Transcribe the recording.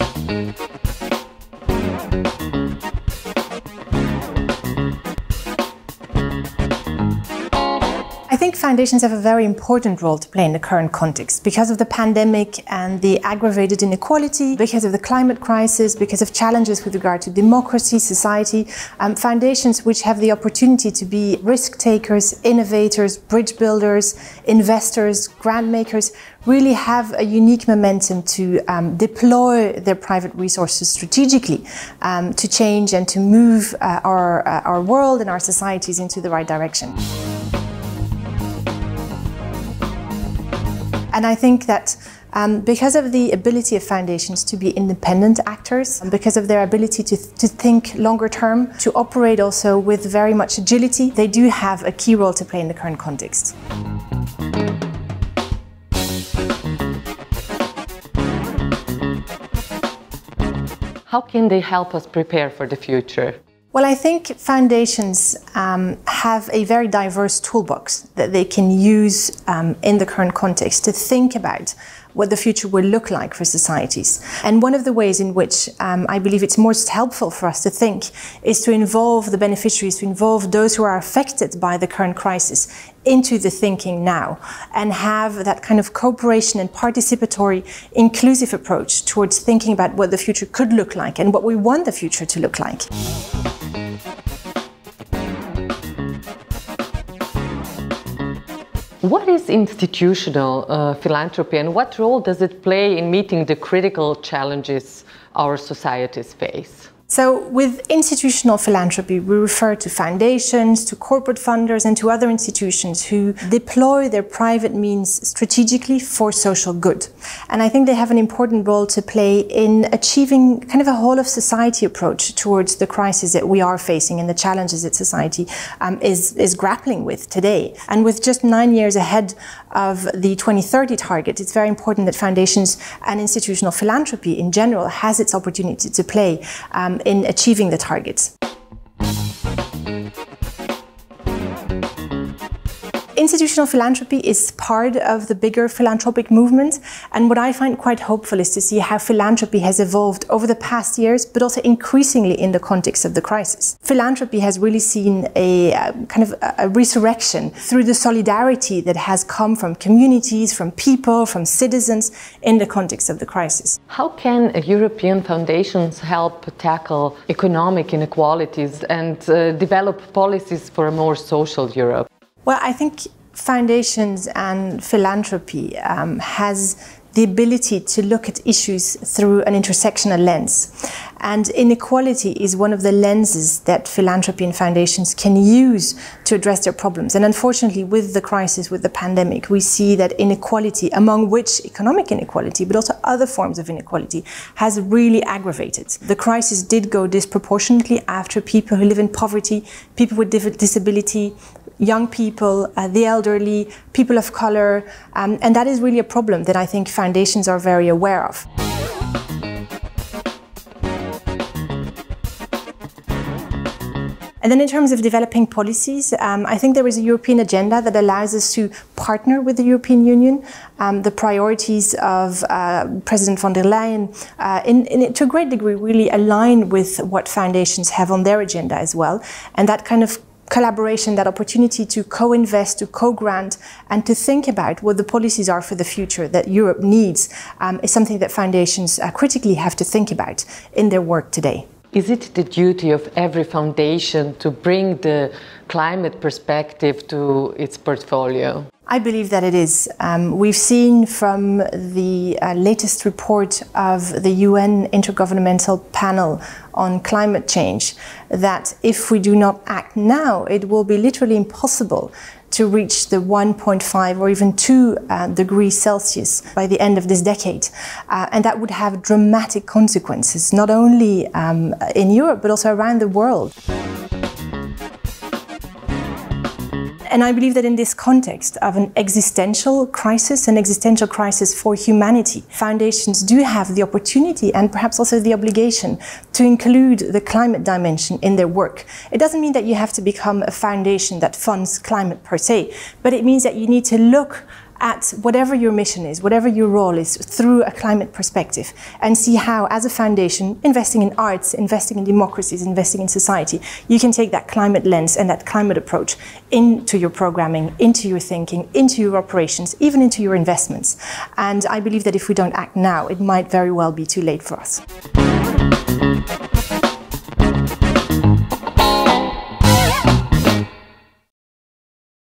I foundations have a very important role to play in the current context because of the pandemic and the aggravated inequality, because of the climate crisis, because of challenges with regard to democracy, society. Um, foundations which have the opportunity to be risk takers, innovators, bridge builders, investors, grant makers really have a unique momentum to um, deploy their private resources strategically um, to change and to move uh, our, uh, our world and our societies into the right direction. And I think that um, because of the ability of foundations to be independent actors, because of their ability to, to think longer term, to operate also with very much agility, they do have a key role to play in the current context. How can they help us prepare for the future? Well, I think foundations um, have a very diverse toolbox that they can use um, in the current context to think about what the future will look like for societies. And one of the ways in which um, I believe it's most helpful for us to think is to involve the beneficiaries, to involve those who are affected by the current crisis into the thinking now and have that kind of cooperation and participatory inclusive approach towards thinking about what the future could look like and what we want the future to look like. What is institutional uh, philanthropy and what role does it play in meeting the critical challenges our societies face? So, with institutional philanthropy, we refer to foundations, to corporate funders, and to other institutions who deploy their private means strategically for social good. And I think they have an important role to play in achieving kind of a whole of society approach towards the crisis that we are facing and the challenges that society um, is, is grappling with today. And with just nine years ahead of the 2030 target, it's very important that foundations and institutional philanthropy in general has its opportunity to play. Um, Um, in achieving the targets. Institutional philanthropy is part of the bigger philanthropic movement. And what I find quite hopeful is to see how philanthropy has evolved over the past years, but also increasingly in the context of the crisis. Philanthropy has really seen a uh, kind of a resurrection through the solidarity that has come from communities, from people, from citizens in the context of the crisis. How can European foundations help tackle economic inequalities and uh, develop policies for a more social Europe? Well, I think foundations and philanthropy um, has the ability to look at issues through an intersectional lens. And inequality is one of the lenses that philanthropy and foundations can use to address their problems. And unfortunately, with the crisis, with the pandemic, we see that inequality, among which economic inequality, but also other forms of inequality, has really aggravated. The crisis did go disproportionately after people who live in poverty, people with disability, young people, uh, the elderly, people of color, um, and that is really a problem that I think foundations are very aware of. And then in terms of developing policies, um, I think there is a European agenda that allows us to partner with the European Union. Um, the priorities of uh, President von der Leyen, uh, in, in, to a great degree, really align with what foundations have on their agenda as well. And that kind of collaboration, that opportunity to co-invest, to co-grant, and to think about what the policies are for the future that Europe needs um, is something that foundations uh, critically have to think about in their work today. Is it the duty of every foundation to bring the climate perspective to its portfolio? I believe that it is. Um, we've seen from the uh, latest report of the UN Intergovernmental Panel on Climate Change that if we do not act now, it will be literally impossible to reach the 1.5 or even 2 uh, degrees Celsius by the end of this decade. Uh, and that would have dramatic consequences, not only um, in Europe, but also around the world. And I believe that in this context of an existential crisis, an existential crisis for humanity, foundations do have the opportunity and perhaps also the obligation to include the climate dimension in their work. It doesn't mean that you have to become a foundation that funds climate per se, but it means that you need to look at whatever your mission is, whatever your role is, through a climate perspective, and see how, as a foundation, investing in arts, investing in democracies, investing in society, you can take that climate lens and that climate approach into your programming, into your thinking, into your operations, even into your investments. And I believe that if we don't act now, it might very well be too late for us.